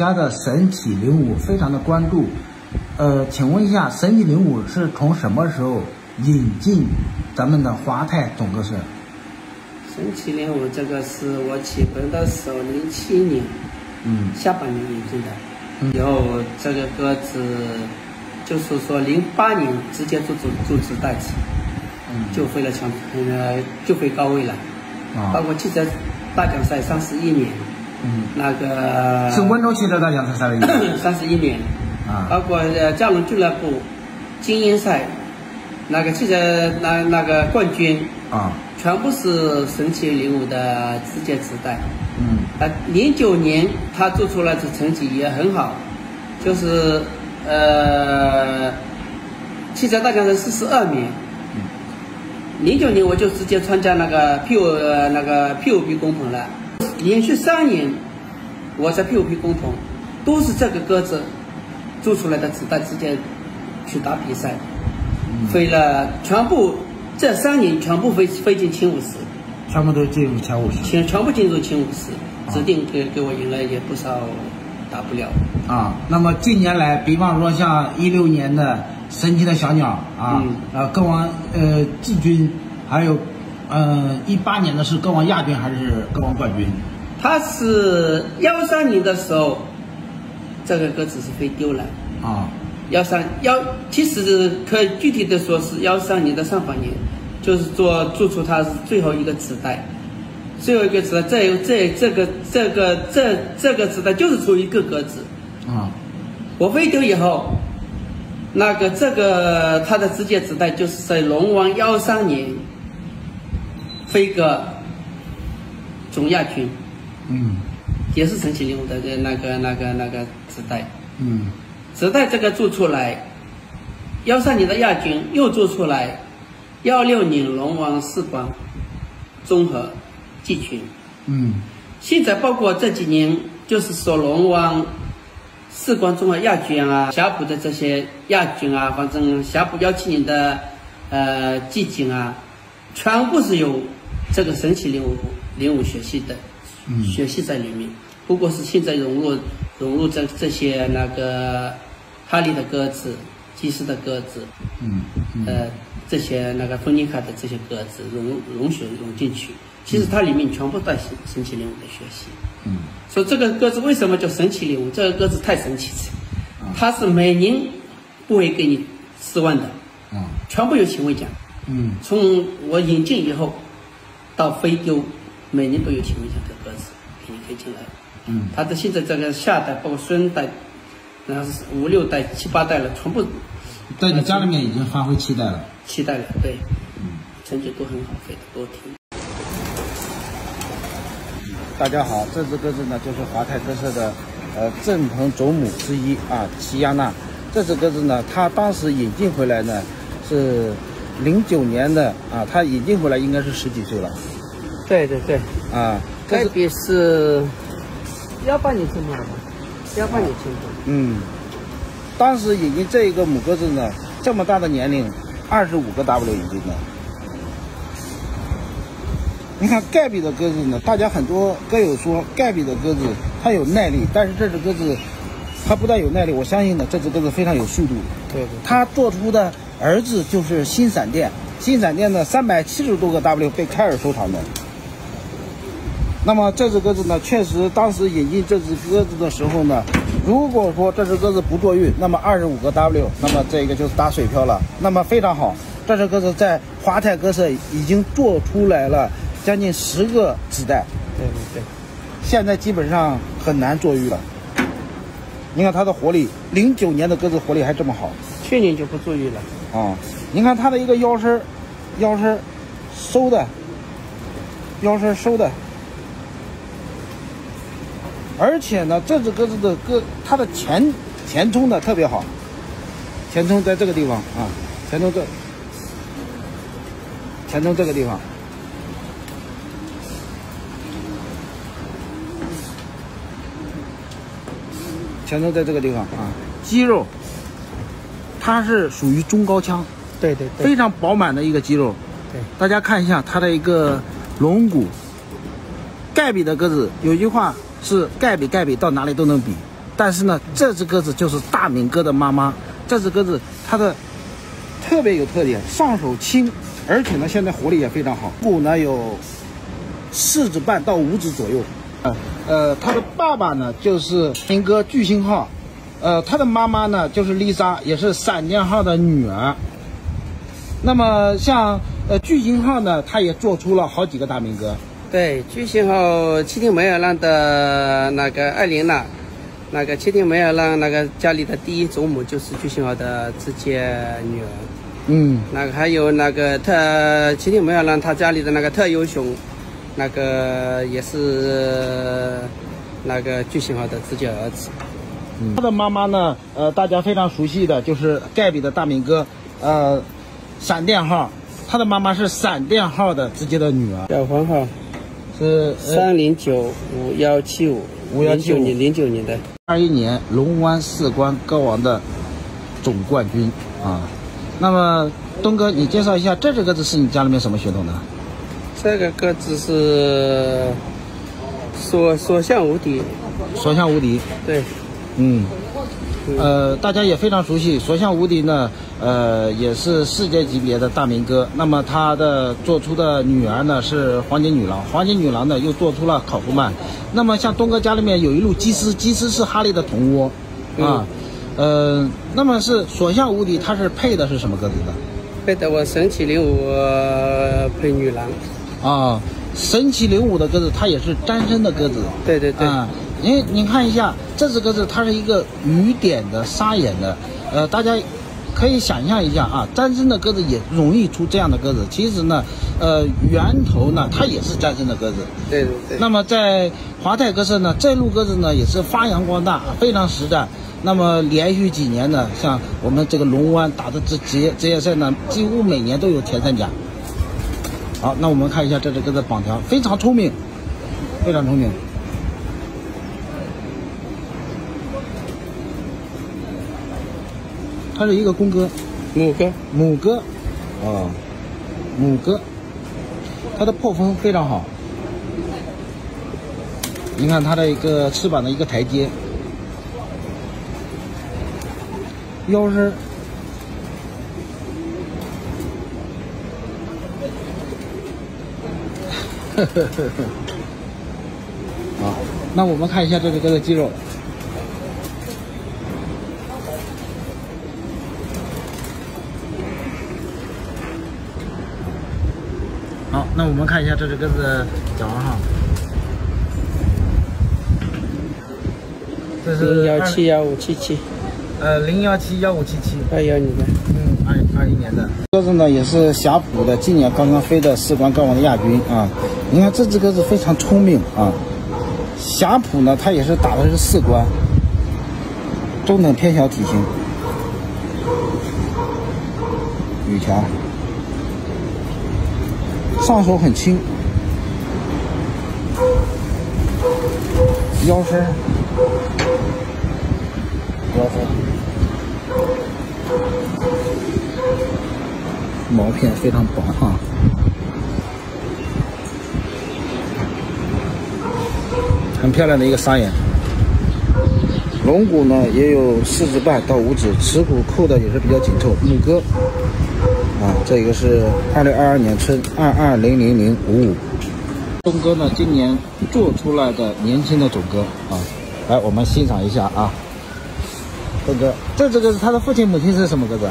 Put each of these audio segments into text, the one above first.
家的神奇零五非常的关注，呃，请问一下，神奇零五是从什么时候引进咱们的华泰总鸽舍？神奇零五这个是我起本的时候，零七年，嗯。下半年引进的，嗯。然后这个鸽子就是说零八年直接做主做子代起，嗯。就飞了强，呃，就飞高位了，包啊括汽车大奖赛三十一年，嗯，那个是温州汽车大奖赛赛位员三十一年，啊。包括呃嘉龙俱乐部精英赛，那个汽车那那个冠军，啊，全部是神奇零五的直接直带。嗯。啊，零九年他做出来的成绩也很好，就是呃，汽车大奖赛四十二名。零九年我就直接参加那个 P 呃那个 P 五 B 工棚了，连续三年我在 P O P 工棚都是这个鸽子做出来的子弹直接去打比赛，飞了全部这三年全部飞飞进前五十。全部都进入前五十全全部进入前五十，指定给给我赢了也不少打不了。啊。那么近年来，比方说像一六年的神奇的小鸟啊，嗯呃，歌王呃季军，还有呃一八年的是歌王亚军还是歌王冠军？他是幺三年的时候，这个鸽子是飞丢了。啊幺三幺，其实可以具体的说是幺三年的上半年，就是做做出它是最后一个子代，最后一个子代，这这这个这个这这个子代就是出一个鸽子。啊我飞丢以后，那个这个它的直接子代就是在龙王幺三年飞个总亚军，嗯也是神奇零五的那个那个那个子弹。嗯子弹这个做出来，幺三年的亚军又做出来，幺六年龙王四冠综合季军。嗯现在包括这几年，就是说龙王、四冠综合亚军啊，霞浦的这些亚军啊，反正霞浦幺七年的呃季军啊，全部是有这个神奇零五零五学系的嗯学习在里面。不过是现在融入融入这这些那个哈利的鸽子、基斯的鸽子，嗯嗯呃，这些那个芬尼卡的这些鸽子融融血融进去，其实它里面全部带神神奇零五的学习。嗯所以这个鸽子为什么叫神奇零五？这个鸽子太神奇了，它是每年不会给你失望的，嗯全部有行为奖。嗯从我引进以后到飞丢，每年都有行为奖的鸽子给你飞进来。嗯它的现在这个下代，包括孙代，然后是五六代、七八代了，全部在你家里面已经发挥期待了。期待了，对，嗯成绩都很好，飞得多挺。大家好，这只鸽子呢就是华泰鸽舍的呃正鹏种母之一啊，齐亚娜。这只鸽子呢，它当时引进回来呢是零九年的啊，它引进回来应该是十几岁了对对对，啊。这是这笔是幺八年进来的，幺八年生的。嗯，当时引进这一个母鸽子呢，这么大的年龄，二十五个 W 引进的。你看盖比的鸽子呢，大家很多鸽友说盖比的鸽子它有耐力，但是这只鸽子它不但有耐力，我相信呢这只鸽子非常有速度。对对，它做出的儿子就是新闪电，新闪电呢三百七十多个 W 被凯尔收藏的。那么这只鸽子呢，确实当时引进这只鸽子的时候呢，如果说这只鸽子不坐运，那么二十五个 W，那么这个就是打水漂了。那么非常好，这只鸽子在华泰鸽舍已经做出来了将近十个子代，对对对，现在基本上很难坐育了。你看它的活力，零九年的鸽子活力还这么好。去年就不注意了。啊，你看它的一个腰身，腰身收的，腰身收的，而且呢，这只鸽子的鸽，它的前前冲的特别好，前冲在这个地方啊，前冲这，前冲这个地方，前冲在这个地方啊，肌肉，它是属于中高腔，对对对非常饱满的一个肌肉。对，大家看一下它的一个龙骨。盖比的鸽子有一句话是盖比盖比到哪里都能比，但是呢，这只鸽子就是大明哥的妈妈。这只鸽子它的特别有特点，上手轻，而且呢，现在活力也非常好。骨呢有四指半到五指左右。呃呃，它的爸爸呢就是明哥巨星号，呃，它的妈妈呢就是丽莎，也是闪电号的女儿。那么像呃巨星号呢，它也做出了好几个大明哥。对，巨型号七天梅尔兰的那个艾琳娜，那个七天梅尔兰那个家里的第一祖母就是巨型号的直接女儿。嗯，那个还有那个特七天梅尔兰他家里的那个特优熊，那个也是那个巨型号的直接儿子。嗯。他的妈妈呢，呃，大家非常熟悉的就是盖比的大明哥，呃，闪电号，他的妈妈是闪电号的直接的女儿，小黄号是三零九五幺七五，五幺九年零九年的。二一年龙湾四关歌王的总冠军啊。那么东哥，你介绍一下这只鸽子是你家里面什么血统的？这个鸽子是所所向无敌，所向无敌。对，嗯，呃，大家也非常熟悉，所向无敌呢，呃，也是世界级别的大明哥。那么他的做出的女儿呢是黄金女郎，黄金女郎呢又做出了考夫曼。那么像东哥家里面有一路基斯，基斯是哈利的同窝，啊，呃，那么是所向无敌，他是配的是什么鸽子的？配的我神奇零五配女郎。啊，神奇零五的鸽子，它也是单身的鸽子。对对对。啊，您您看一下这只鸽子，它是一个雨点的沙眼的，呃，大家可以想象一下啊，单身的鸽子也容易出这样的鸽子。其实呢，呃，源头呢，它也是单身的鸽子。对对对。那么在华泰鸽舍呢，这路鸽子呢也是发扬光大，非常实战。那么连续几年呢，像我们这个龙湾打的这职业职业赛呢，几乎每年都有前三甲。好，那我们看一下这只鸽子绑条，非常聪明，非常聪明。它是一个公鸽，母鸽，母鸽，啊，母鸽，它的破风非常好。你看它的一个翅膀的一个台阶，腰身。呵呵呵呵，好，那我们看一下这个鸽的肌肉。那我们看一下这只鸽子脚哈。这是零幺七幺五七七，呃，零幺七幺五七七，二幺年的，嗯，二二一年的。鸽子呢也是霞浦的，今年刚刚飞的四冠高王的亚军啊。你看这只鸽子非常聪明啊。霞浦呢，它也是打的是四冠，中等偏小体型，羽条，上手很轻，腰身，腰身，毛片非常薄啊。很漂亮的一个沙眼，龙骨呢也有四指半到五指，齿骨扣的也是比较紧凑。母鸽，啊，这一个是二零二二年春二二零零零五五。东哥呢今年做出来的年轻的种哥啊，来我们欣赏一下啊。东哥，这只鸽子它的父亲母亲是什么哥哥？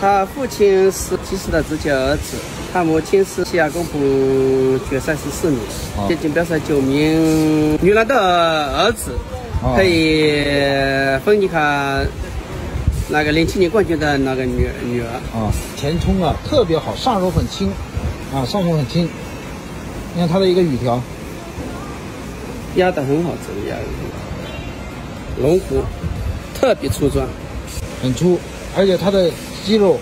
他父亲是基斯的直接儿子。他母亲是西亚公普决赛十四名，田径标赛九名，女篮的儿子，可以芬尼卡那个零七年冠军的那个女女儿啊，前冲啊特别好，上手很轻啊，上手很轻。你看它的一个羽条，压的很好，这个压的龙骨特别粗壮，很粗，而且它的肌肉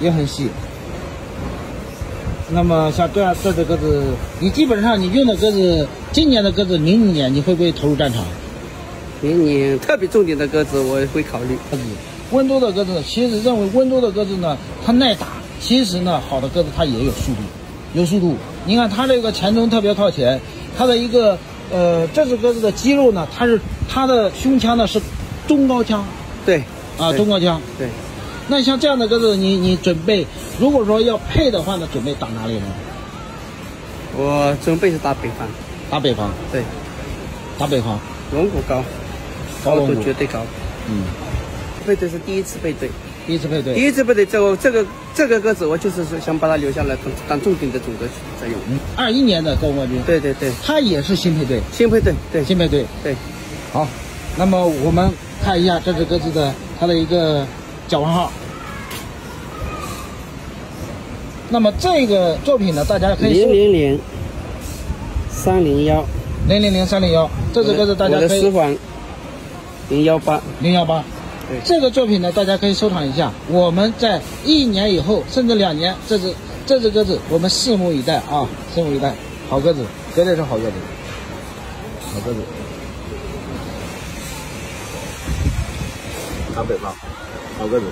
也很细。那么像这样这只鸽子，你基本上你用的鸽子，今年的鸽子，明年你会不会投入战场？明年特别重点的鸽子，我会考虑。温州的鸽子，其实认为温州的鸽子呢，它耐打。其实呢，好的鸽子它也有速度，有速度。你看它这个前冲特别靠前，它的一个呃，这只鸽子的肌肉呢，它是它的胸腔呢是中高腔对，啊，中高腔。对，那像这样的鸽子，你你准备，如果说要配的话呢，准备打哪里呢？我准备是打北方，打北方，对，打北方。龙骨高，高龙骨绝对高。嗯，配对是第一次配对，第一次配对。第一次配对，这个这个这个鸽子，我就是说想把它留下来当当重点的种子在用。嗯，二一年的高冠军，对对对，它也是新配对，新配对，对新配对。对，好，那么我们看一下这只鸽子的它的一个脚环号。那么这个作品呢，大家可以零零零三零幺，零零零三零幺，这只鸽子大家可以私房零幺八，零幺八。对这个作品呢，大家可以收藏一下。我们在一年以后，甚至两年，这只这只鸽子，我们拭目以待啊，拭目以待。好鸽子，绝对是好鸽子，好鸽子。南北方，好鸽子。